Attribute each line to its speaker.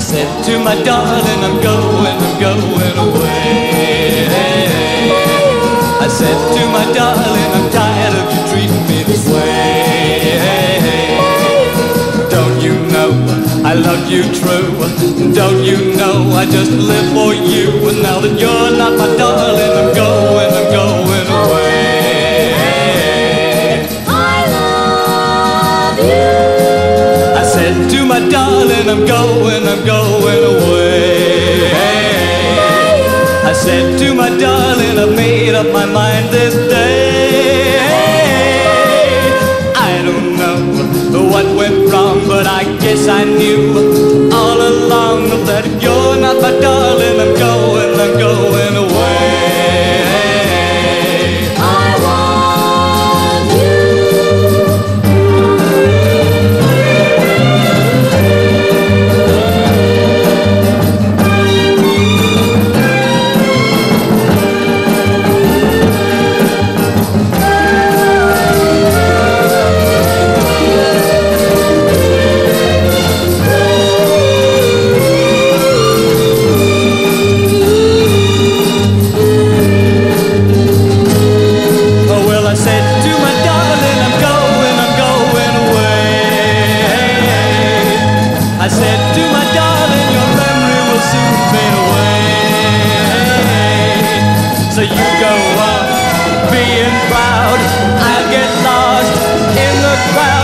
Speaker 1: to my darling, I'm going, I'm going away. I said to my darling, I'm tired of you treating me this way. Don't you know I love you true? Don't you know I just live for you? And now that you're not my darling, said to my darling, I'm going, I'm going away. I said to my darling, I've made up my mind this day. I don't know what went wrong, but I guess I knew So you go on being proud. I'll get lost in the crowd.